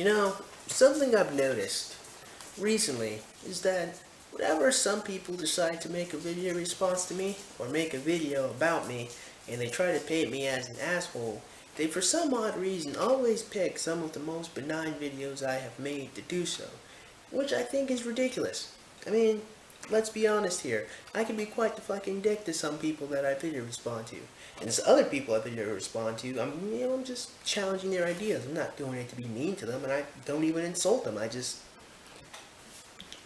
You know, something I've noticed recently is that whenever some people decide to make a video response to me or make a video about me and they try to paint me as an asshole, they for some odd reason always pick some of the most benign videos I have made to do so, which I think is ridiculous. I mean, let's be honest here. I can be quite the fucking dick to some people that I video respond to. And there's other people I video respond to, I'm, you know, I'm just challenging their ideas. I'm not doing it to be mean to them, and I don't even insult them. I just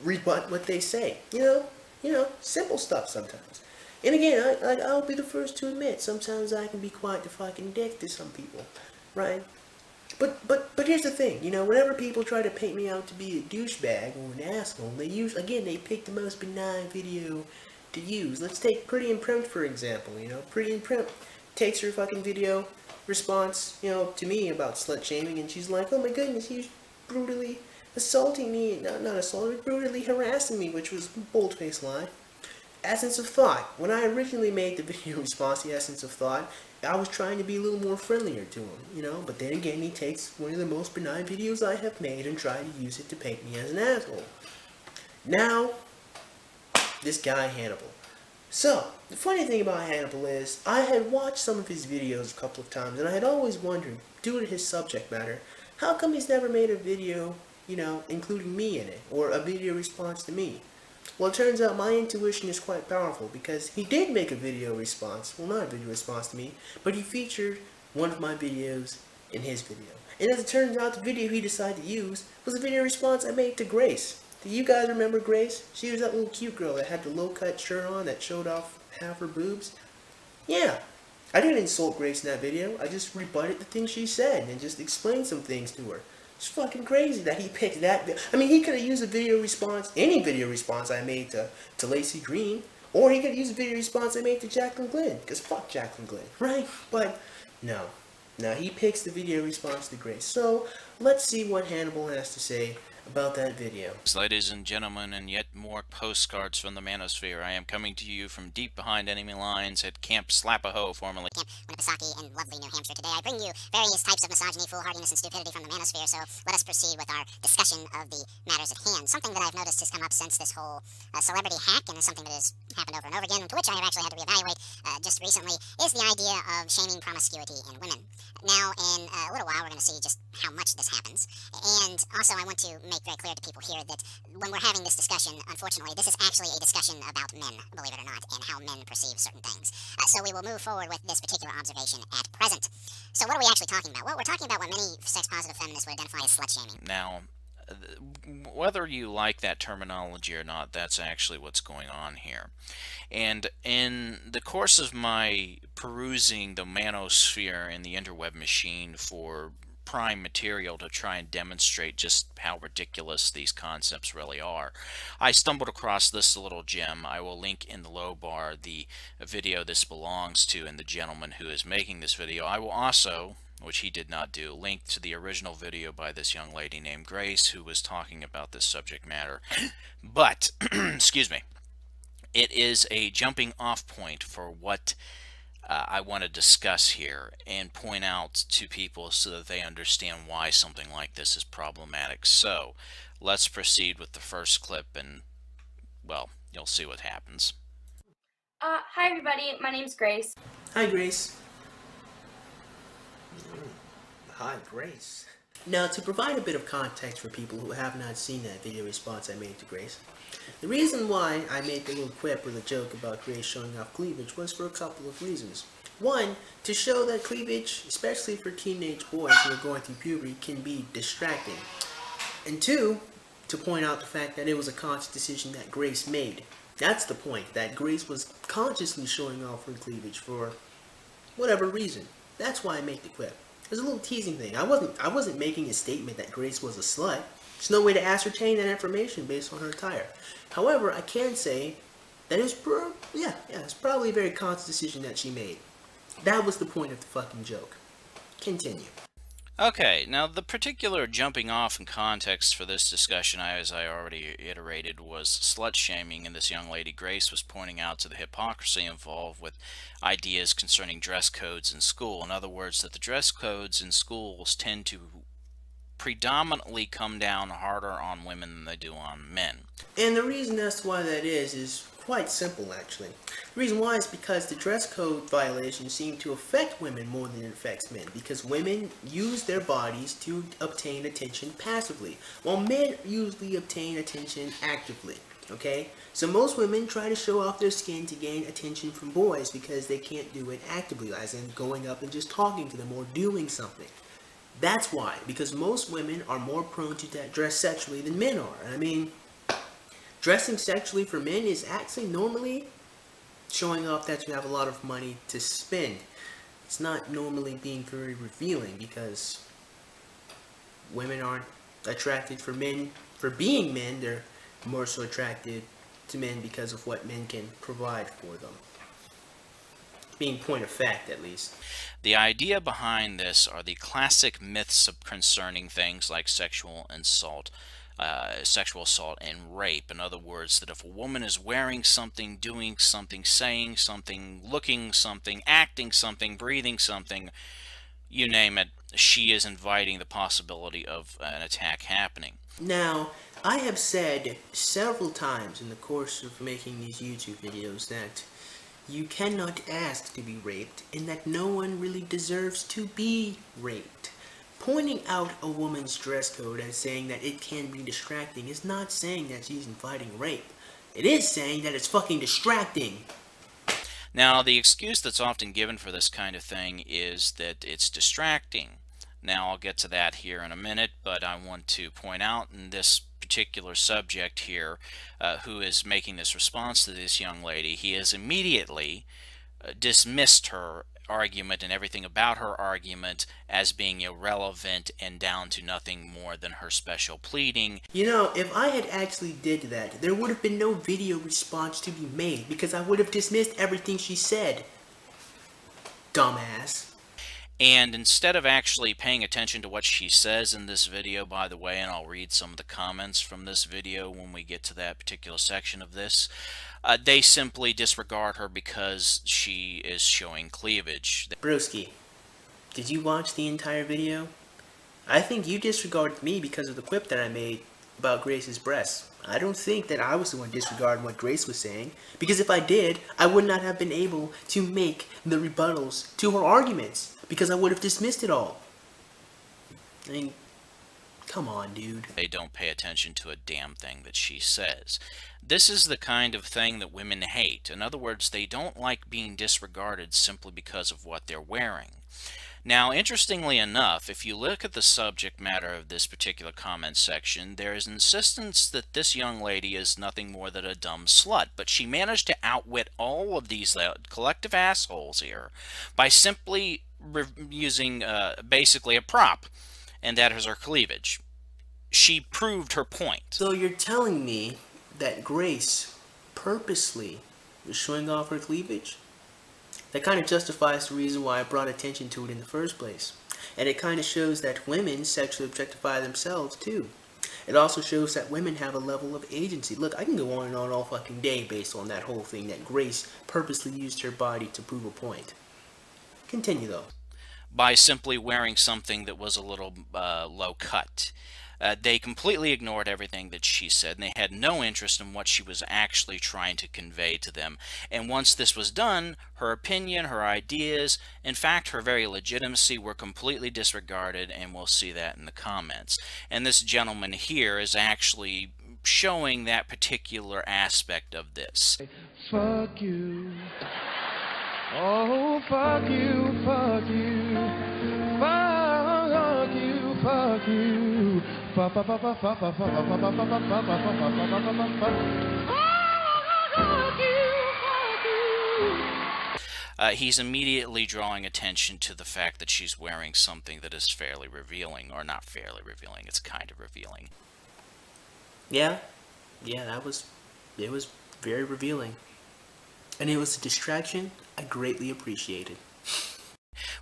rebut what they say. You know, you know, simple stuff sometimes. And again, I, I, I'll be the first to admit, sometimes I can be quite the fucking dick to some people, right? But but but here's the thing, you know, whenever people try to paint me out to be a douchebag or an asshole, they use again they pick the most benign video to use. Let's take Pretty and Primp for example. You know, Pretty and Primp takes her fucking video response, you know, to me about slut shaming, and she's like, oh my goodness, he's brutally assaulting me, not not assaulting, brutally harassing me, which was a bold faced lie. Essence of Thought. When I originally made the video response to Essence of Thought, I was trying to be a little more friendlier to him, you know, but then again, he takes one of the most benign videos I have made and tries to use it to paint me as an asshole. Now, this guy Hannibal. So, the funny thing about Hannibal is, I had watched some of his videos a couple of times, and I had always wondered, due to his subject matter, how come he's never made a video, you know, including me in it, or a video response to me? Well, it turns out my intuition is quite powerful because he did make a video response. Well, not a video response to me, but he featured one of my videos in his video. And as it turns out, the video he decided to use was a video response I made to Grace. Do you guys remember Grace? She was that little cute girl that had the low-cut shirt on that showed off half her boobs. Yeah, I didn't insult Grace in that video. I just rebutted the things she said and just explained some things to her. It's fucking crazy that he picked that. I mean, he could have used a video response, any video response I made to, to Lacey Green, or he could have used a video response I made to Jacqueline Glenn, because fuck Jacqueline Glenn, right? But, no. Now, he picks the video response to Grace. So, let's see what Hannibal has to say about that video. Ladies and gentlemen, and yet more postcards from the Manosphere. I am coming to you from deep behind enemy lines at Camp Slap A Hoe, formerly Camp Winnipesaukee in lovely New Hampshire. Today I bring you various types of misogyny, foolhardiness, and stupidity from the Manosphere, so let us proceed with our discussion of the matters at hand. Something that I've noticed has come up since this whole uh, celebrity hack, and is something that has happened over and over again, and to which I have actually had to reevaluate uh, just recently, is the idea of shaming promiscuity in women. Now, in uh, a little while, we're going to see just how much this happens, and also I want to make very clear to people here that when we're having this discussion, unfortunately, this is actually a discussion about men, believe it or not, and how men perceive certain things. Uh, so we will move forward with this particular observation at present. So what are we actually talking about? Well, we're talking about what many sex-positive feminists would identify as slut-shaming. Now, whether you like that terminology or not, that's actually what's going on here. And in the course of my perusing the manosphere and the interweb machine for prime material to try and demonstrate just how ridiculous these concepts really are. I stumbled across this little gem. I will link in the low bar the video this belongs to and the gentleman who is making this video. I will also which he did not do, link to the original video by this young lady named Grace who was talking about this subject matter. But, excuse me, it is a jumping off point for what uh, I want to discuss here and point out to people so that they understand why something like this is problematic. So let's proceed with the first clip and, well, you'll see what happens. Uh, hi everybody, my name's Grace. Hi, Grace. Hi, Grace. Now, to provide a bit of context for people who have not seen that video response I made to Grace, the reason why I made the little quip or the joke about Grace showing off cleavage was for a couple of reasons. One, to show that cleavage, especially for teenage boys who are going through puberty, can be distracting. And two, to point out the fact that it was a conscious decision that Grace made. That's the point, that Grace was consciously showing off her cleavage for whatever reason. That's why I made the quip. It's a little teasing thing. I wasn't I wasn't making a statement that Grace was a slut. There's no way to ascertain that information based on her attire. However, I can say that it's yeah, yeah, it's probably a very conscious decision that she made. That was the point of the fucking joke. Continue. Okay, now the particular jumping off in context for this discussion, as I already iterated, was slut shaming, and this young lady Grace was pointing out to the hypocrisy involved with ideas concerning dress codes in school. In other words, that the dress codes in schools tend to predominantly come down harder on women than they do on men. And the reason that's why that is is quite simple actually. The reason why is because the dress code violations seem to affect women more than it affects men because women use their bodies to obtain attention passively while men usually obtain attention actively. Okay? So most women try to show off their skin to gain attention from boys because they can't do it actively, as in going up and just talking to them or doing something. That's why, because most women are more prone to dress sexually than men are. I mean, dressing sexually for men is actually normally showing off that you have a lot of money to spend. It's not normally being very revealing because women aren't attracted for men for being men. They're more so attracted to men because of what men can provide for them. Being point of fact, at least. The idea behind this are the classic myths concerning things like sexual assault, uh, sexual assault and rape. In other words, that if a woman is wearing something, doing something, saying something, looking something, acting something, breathing something, you name it, she is inviting the possibility of an attack happening. Now, I have said several times in the course of making these YouTube videos that you cannot ask to be raped and that no one really deserves to be raped. Pointing out a woman's dress code and saying that it can be distracting is not saying that she's inviting rape. It is saying that it's fucking distracting. Now, the excuse that's often given for this kind of thing is that it's distracting. Now, I'll get to that here in a minute, but I want to point out in this particular subject here uh, who is making this response to this young lady, he has immediately uh, dismissed her argument and everything about her argument as being irrelevant and down to nothing more than her special pleading. You know, if I had actually did that, there would have been no video response to be made because I would have dismissed everything she said. Dumbass. And instead of actually paying attention to what she says in this video, by the way, and I'll read some of the comments from this video when we get to that particular section of this, uh, they simply disregard her because she is showing cleavage. Broski, did you watch the entire video? I think you disregarded me because of the quip that I made about Grace's breasts. I don't think that I was the one disregarding what Grace was saying, because if I did, I would not have been able to make the rebuttals to her arguments because I would have dismissed it all. I mean, come on, dude. They don't pay attention to a damn thing that she says. This is the kind of thing that women hate. In other words, they don't like being disregarded simply because of what they're wearing. Now, interestingly enough, if you look at the subject matter of this particular comment section, there is insistence that this young lady is nothing more than a dumb slut, but she managed to outwit all of these uh, collective assholes here by simply using uh, basically a prop, and that is her cleavage. She proved her point. So you're telling me that Grace purposely was showing off her cleavage? That kind of justifies the reason why I brought attention to it in the first place. And it kind of shows that women sexually objectify themselves too. It also shows that women have a level of agency. Look, I can go on and on all fucking day based on that whole thing that Grace purposely used her body to prove a point. Continue though. By simply wearing something that was a little uh, low cut. Uh, they completely ignored everything that she said, and they had no interest in what she was actually trying to convey to them. And once this was done, her opinion, her ideas, in fact, her very legitimacy were completely disregarded, and we'll see that in the comments. And this gentleman here is actually showing that particular aspect of this. Fuck you. Oh, fuck you, fuck you, fuck, Uh, he's immediately drawing attention to the fact that she's wearing something that is fairly revealing, or not fairly revealing, it's kind of revealing. Yeah, yeah, that was, it was very revealing. And it was a distraction I greatly appreciated.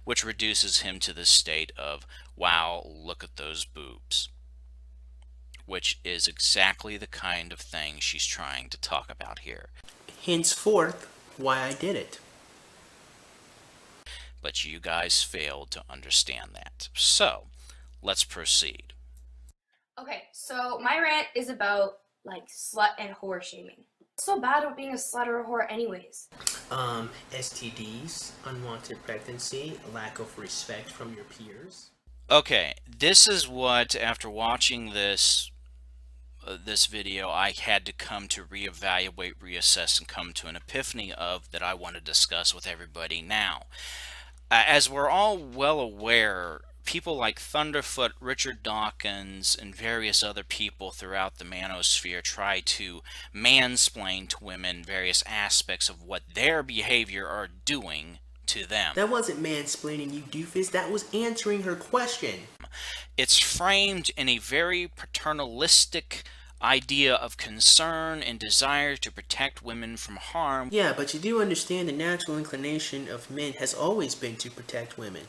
Which reduces him to the state of, wow, look at those boobs. Which is exactly the kind of thing she's trying to talk about here. Henceforth, why I did it. But you guys failed to understand that. So, let's proceed. Okay, so my rant is about like slut and whore shaming. What's so bad about being a slut or a whore, anyways? Um, STDs, unwanted pregnancy, lack of respect from your peers. Okay, this is what after watching this uh, this video I had to come to reevaluate, reassess and come to an epiphany of that I want to discuss with everybody now. Uh, as we're all well aware, people like Thunderfoot, Richard Dawkins, and various other people throughout the manosphere try to mansplain to women various aspects of what their behavior are doing to them. That wasn't mansplaining, you doofus. That was answering her question. It's framed in a very paternalistic idea of concern and desire to protect women from harm. Yeah, but you do understand the natural inclination of men has always been to protect women.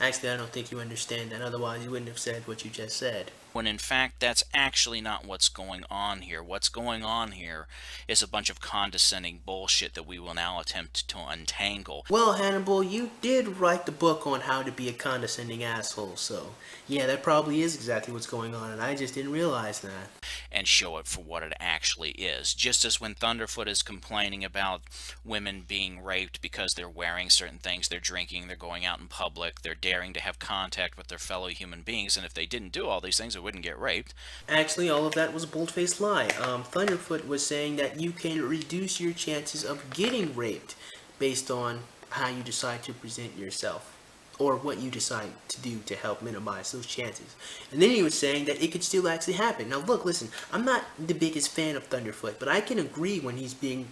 Actually, I don't think you understand that. Otherwise, you wouldn't have said what you just said. When in fact that's actually not what's going on here. What's going on here is a bunch of condescending bullshit that we will now attempt to untangle Well, Hannibal, you did write the book on how to be a condescending asshole, so yeah, that probably is exactly what's going on, and I just didn't realize that. and show it for what it actually is. Just as when Thunderfoot is complaining about women being raped because they're wearing certain things, they're drinking, they're going out in public, they're daring to have contact with their fellow human beings, and if they didn't do all these things, they wouldn't get raped. Actually, all of that was a bold-faced lie. Um, Thunderfoot was saying that you can reduce your chances of getting raped based on how you decide to present yourself or what you decide to do to help minimize those chances. And then he was saying that it could still actually happen. Now look, listen, I'm not the biggest fan of Thunderfoot, but I can agree when he's being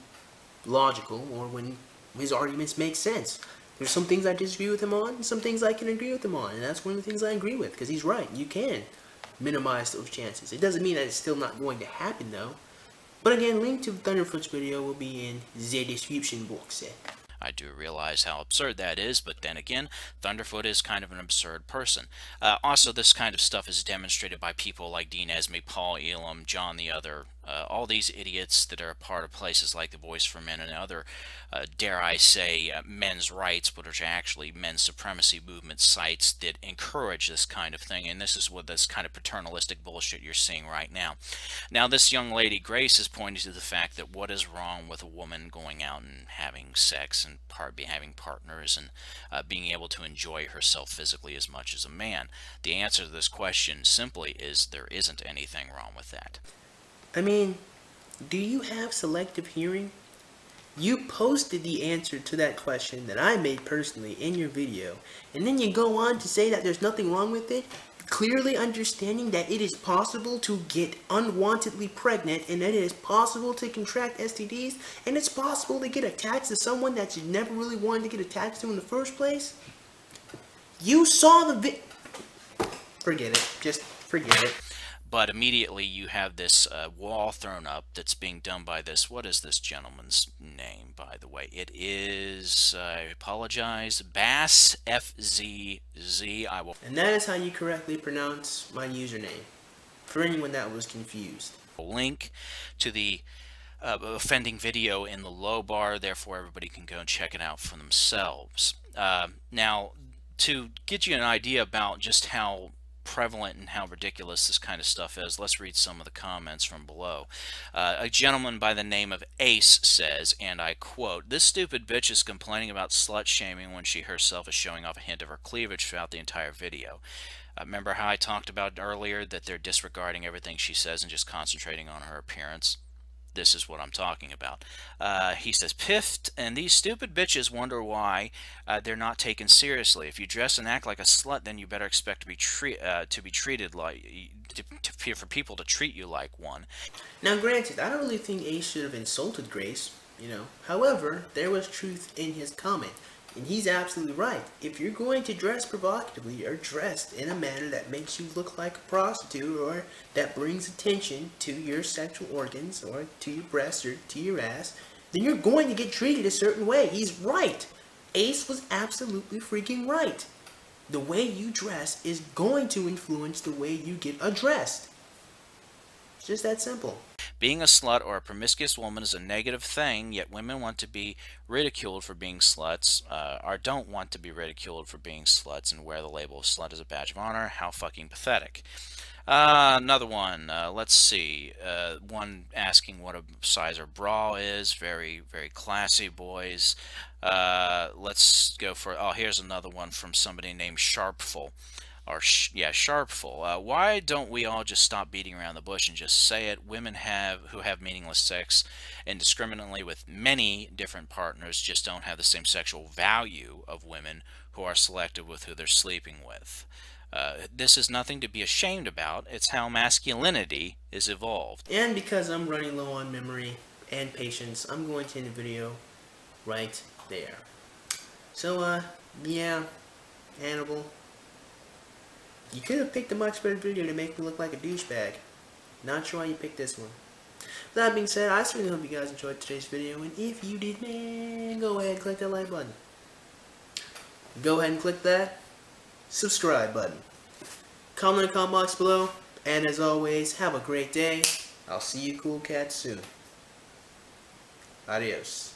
logical or when his arguments make sense. There's some things I disagree with him on, some things I can agree with him on, and that's one of the things I agree with, because he's right. You can minimize those chances. It doesn't mean that it's still not going to happen, though. But again, link to Thunderfoot's video will be in the description box. I do realize how absurd that is, but then again, Thunderfoot is kind of an absurd person. Uh, also, this kind of stuff is demonstrated by people like Dean Esmay, Paul Elam, John the Other, uh, all these idiots that are a part of places like the Voice for Men and other, uh, dare I say, uh, men's rights, which are actually men's supremacy movement sites that encourage this kind of thing. And this is what this kind of paternalistic bullshit you're seeing right now. Now, this young lady, Grace, is pointing to the fact that what is wrong with a woman going out and having sex and part, having partners and uh, being able to enjoy herself physically as much as a man. The answer to this question simply is there isn't anything wrong with that. I mean, do you have selective hearing? You posted the answer to that question that I made personally in your video, and then you go on to say that there's nothing wrong with it, clearly understanding that it is possible to get unwantedly pregnant and that it is possible to contract STDs and it's possible to get attached to someone that you never really wanted to get attached to in the first place. You saw the vi- Forget it. Just forget it. But immediately you have this uh, wall thrown up that's being done by this. What is this gentleman's name, by the way? It is, I apologize, Bass FZZ. I will And that is how you correctly pronounce my username. For anyone that was confused. link to the uh, offending video in the low bar, therefore everybody can go and check it out for themselves. Uh, now, to get you an idea about just how prevalent and how ridiculous this kind of stuff is, let's read some of the comments from below. Uh, a gentleman by the name of Ace says, and I quote, This stupid bitch is complaining about slut shaming when she herself is showing off a hint of her cleavage throughout the entire video. Uh, remember how I talked about earlier that they're disregarding everything she says and just concentrating on her appearance? This is what I'm talking about. Uh, he says, Piffed, and these stupid bitches wonder why uh, they're not taken seriously. If you dress and act like a slut, then you better expect to be tre- uh, to be treated like to, to, for people to treat you like one. Now, granted, I don't really think Ace should have insulted Grace, you know. However, there was truth in his comment. And he's absolutely right. If you're going to dress provocatively or dressed in a manner that makes you look like a prostitute or that brings attention to your sexual organs or to your breasts or to your ass, then you're going to get treated a certain way. He's right. Ace was absolutely freaking right. The way you dress is going to influence the way you get addressed. It's just that simple. Being a slut or a promiscuous woman is a negative thing, yet women want to be ridiculed for being sluts, uh, or don't want to be ridiculed for being sluts and wear the label of slut as a badge of honor. How fucking pathetic. Uh, another one. Uh, let's see. Uh, one asking what a size her bra is. Very, very classy, boys. Uh, let's go for. Oh, here's another one from somebody named Sharpful. Or sh yeah, Sharpful. Uh, why don't we all just stop beating around the bush and just say it? Women have who have meaningless sex indiscriminately with many different partners just don't have the same sexual value of women who are selective with who they're sleeping with. Uh, this is nothing to be ashamed about. It's how masculinity is evolved. And because I'm running low on memory and patience, I'm going to end the video right there. So, uh, yeah, Hannibal, you could have picked a much better video to make me look like a douchebag. Not sure why you picked this one. That being said, I certainly hope you guys enjoyed today's video, and if you did, man, go ahead and click that like button. Go ahead and click that subscribe button. Comment in the comment box below, and as always, have a great day. I'll see you cool cats soon. Adios.